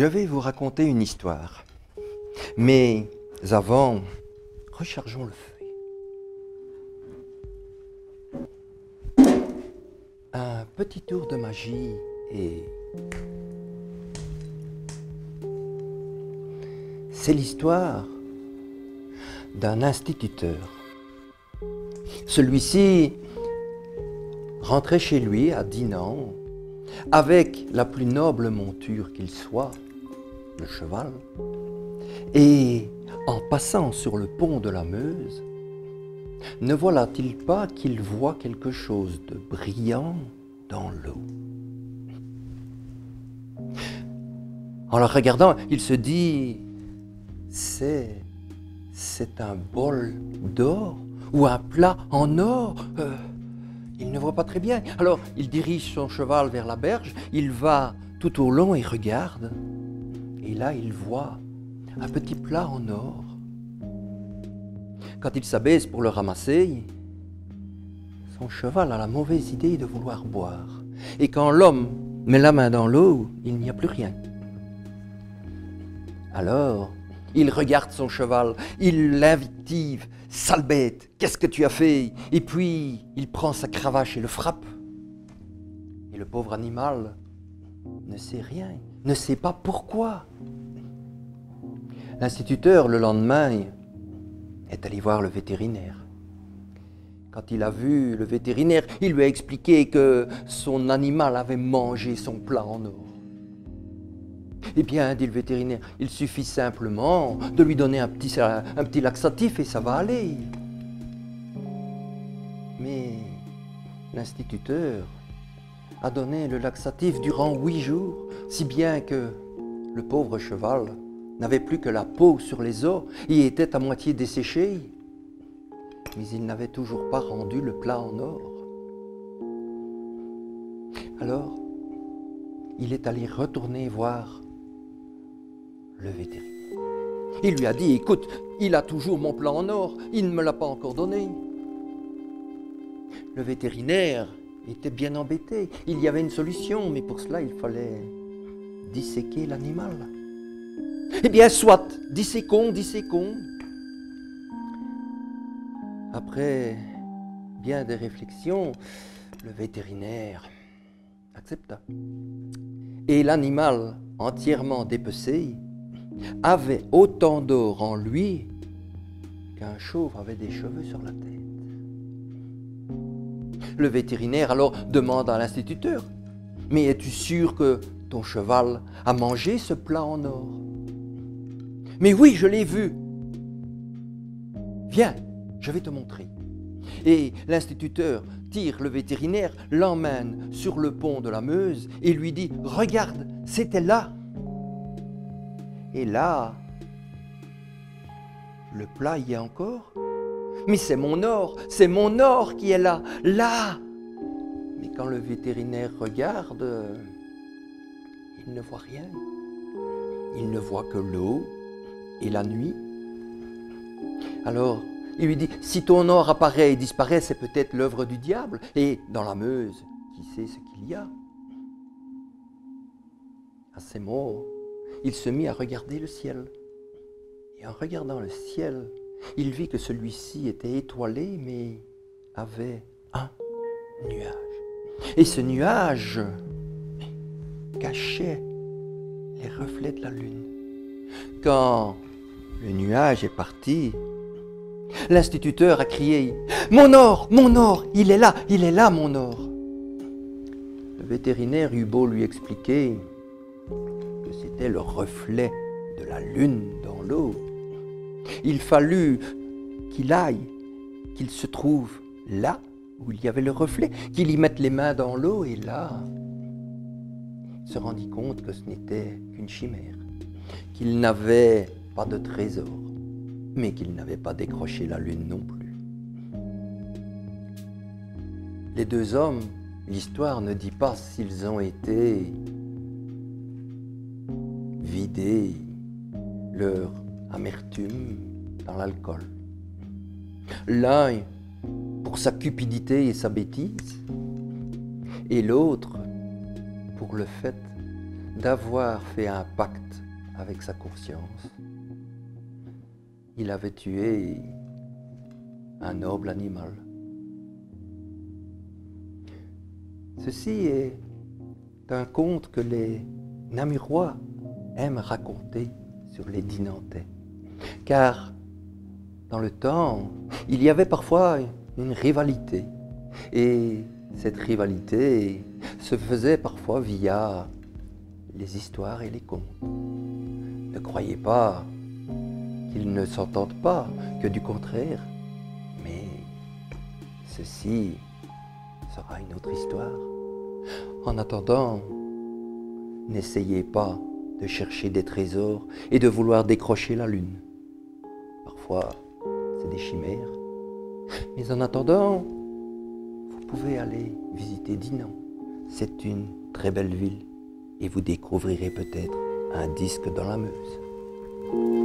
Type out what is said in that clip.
Je vais vous raconter une histoire. Mais avant, rechargeons le feu. Un petit tour de magie et... C'est l'histoire d'un instituteur. Celui-ci rentrait chez lui à Dinan avec la plus noble monture qu'il soit, le cheval, et en passant sur le pont de la Meuse, ne voilà-t-il pas qu'il voit quelque chose de brillant dans l'eau? En la regardant, il se dit, c'est, un bol d'or ou un plat en or? Euh, il ne voit pas très bien. Alors il dirige son cheval vers la berge, il va tout au long et regarde. Et là il voit un petit plat en or. Quand il s'abaisse pour le ramasser, son cheval a la mauvaise idée de vouloir boire. Et quand l'homme met la main dans l'eau, il n'y a plus rien. Alors, il regarde son cheval, il l'invective, Sale bête, qu'est-ce que tu as fait? Et puis, il prend sa cravache et le frappe. Et le pauvre animal ne sait rien, ne sait pas pourquoi. L'instituteur, le lendemain, est allé voir le vétérinaire. Quand il a vu le vétérinaire, il lui a expliqué que son animal avait mangé son plat en or. Eh bien, dit le vétérinaire, il suffit simplement de lui donner un petit, un petit laxatif et ça va aller. Mais l'instituteur a donné le laxatif durant huit jours, si bien que le pauvre cheval n'avait plus que la peau sur les os et était à moitié desséché. Mais il n'avait toujours pas rendu le plat en or. Alors, il est allé retourner voir le vétérinaire. Il lui a dit, écoute, il a toujours mon plan en or, il ne me l'a pas encore donné. Le vétérinaire était bien embêté. Il y avait une solution, mais pour cela, il fallait disséquer l'animal. Eh bien, soit, disséquons, disséquons. Après bien des réflexions, le vétérinaire accepta. Et l'animal, entièrement dépecé, avait autant d'or en lui qu'un chauve avait des cheveux sur la tête. Le vétérinaire alors demande à l'instituteur, mais es-tu sûr que ton cheval a mangé ce plat en or? Mais oui, je l'ai vu. Viens, je vais te montrer. Et l'instituteur tire le vétérinaire, l'emmène sur le pont de la Meuse et lui dit, regarde, c'était là et là, le plat y est encore? Mais c'est mon or, c'est mon or qui est là, là. Mais quand le vétérinaire regarde, il ne voit rien. Il ne voit que l'eau et la nuit. Alors, il lui dit, si ton or apparaît et disparaît, c'est peut-être l'œuvre du diable. Et dans la Meuse, qui sait ce qu'il y a? À ces mots, il se mit à regarder le ciel. Et en regardant le ciel, il vit que celui-ci était étoilé, mais avait un nuage. Et ce nuage cachait les reflets de la lune. Quand le nuage est parti, l'instituteur a crié ⁇ Mon or, mon or, il est là, il est là, mon or !⁇ Le vétérinaire eut beau lui expliquer c'était le reflet de la lune dans l'eau. Il fallut qu'il aille, qu'il se trouve là où il y avait le reflet, qu'il y mette les mains dans l'eau et là, il se rendit compte que ce n'était qu'une chimère, qu'il n'avait pas de trésor, mais qu'il n'avait pas décroché la lune non plus. Les deux hommes, l'histoire ne dit pas s'ils ont été vider leur amertume dans l'alcool. L'un pour sa cupidité et sa bêtise, et l'autre pour le fait d'avoir fait un pacte avec sa conscience. Il avait tué un noble animal. Ceci est un conte que les Namurois aiment raconter sur les Dinantais. Car dans le temps, il y avait parfois une rivalité. Et cette rivalité se faisait parfois via les histoires et les contes. Ne croyez pas qu'ils ne s'entendent pas, que du contraire. Mais ceci sera une autre histoire. En attendant, n'essayez pas de chercher des trésors et de vouloir décrocher la lune. C'est des chimères. Mais en attendant, vous pouvez aller visiter Dinan. C'est une très belle ville et vous découvrirez peut-être un disque dans la Meuse.